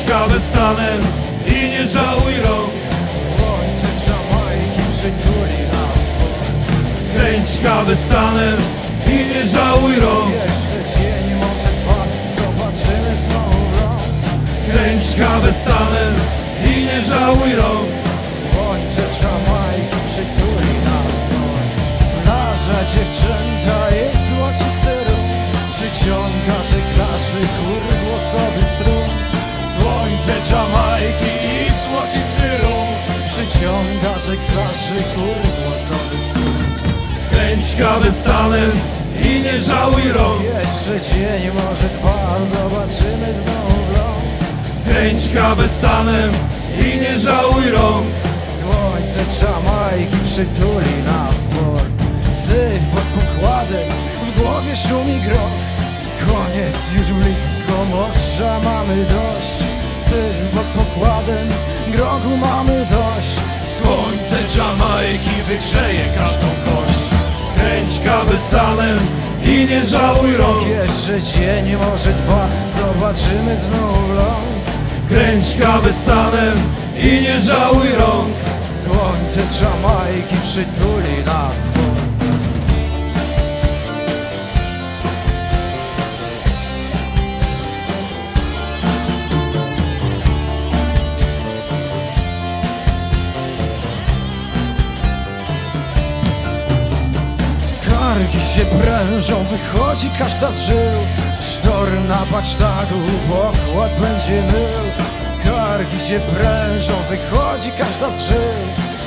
Afganistanem i nie żałuj rąk. Słońce Jamajki przytuli nas Kręć Afganistanem i nie żałuj rąk. Jeszcze dzień może trwa, zobaczymy znowu rąk Kręć Afganistanem i nie żałuj rąk. Słońce Jamajki przytuli nas Plaża dziewczęta jest złocisty rum Przyciąga żeglarzy Słońce Jamajki i złocisty rum Przyciąga żeglarzy głosowy strun Kręć Afganistanem i nie żałuj rąk. Jeszcze dzień, może dwa, zobaczymy znowu ląd Kręć Afganistanem i nie żałuj rąk. Słońce Jamajki przytuli nas sport. Syf pod pokładem, w głowie szumi groch Koniec już blisko, morza mamy dość mamy dość. Słońce Jamajki wygrzeje każdą kość. Kręć Afganistanem i nie żałuj rąk. Jeszcze dzień, może dwa, zobaczymy znów ląd. Kręć Afganistanem i nie żałuj rąk. Słońce Jamajki przytuli nas Karki się prężą, wychodzi każda z żył. Sztorm na bacztagu, pokład będzie mył. Karki się prężą, wychodzi każda z żył.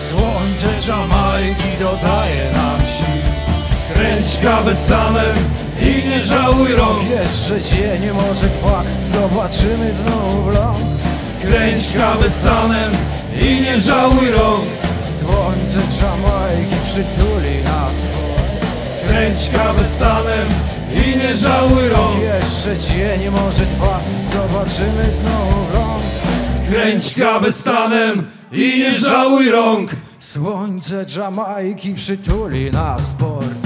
Słońce Jamajki dodaje nam sił. Kręć Afganistanem i nie żałuj rąk. Jeszcze dzień, może dwa, zobaczymy znów ląd. Kręć Afganistanem i nie żałuj rąk. Słońce Jamajki przytuli nas Kręć Afganistanem i nie żałuj rąk. Jeszcze dzień, może dwa, zobaczymy znów ląd Kręć Afganistanem i nie żałuj rąk. Słońce Jamajki przytuli nas sport